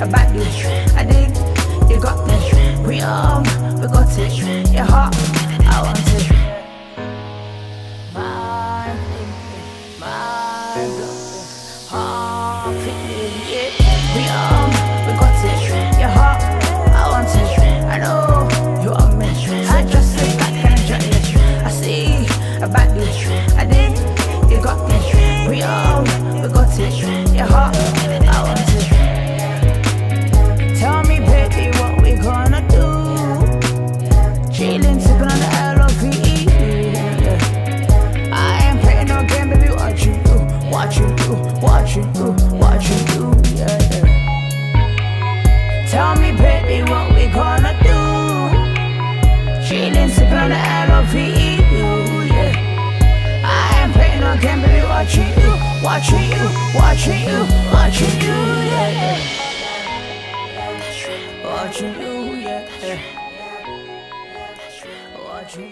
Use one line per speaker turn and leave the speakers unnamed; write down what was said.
about this. I dig, you got me. We um, we got it. Your heart, I want it. My my heart yeah. What you do? Yeah, yeah. Tell me, baby, what we gonna do? Chillin', sippin' on the L-O-V-E. Yeah. I ain't playing no game. What you? What you? What you? What you? Yeah, yeah. What you? Yeah, yeah. What you?